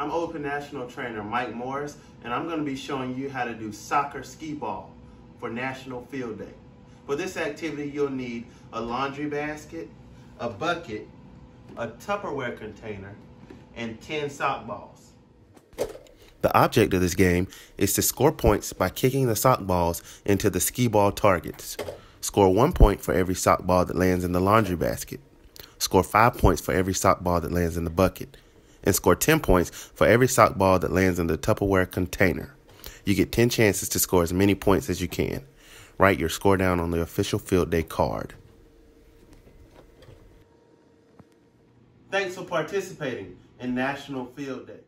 I'm Open National Trainer Mike Morris, and I'm going to be showing you how to do soccer skee ball for National Field Day. For this activity, you'll need a laundry basket, a bucket, a Tupperware container, and 10 sock balls. The object of this game is to score points by kicking the sock balls into the skee ball targets. Score one point for every sock ball that lands in the laundry basket. Score five points for every sock ball that lands in the bucket. And score 10 points for every sock ball that lands in the Tupperware container. You get 10 chances to score as many points as you can. Write your score down on the official field day card. Thanks for participating in National Field Day.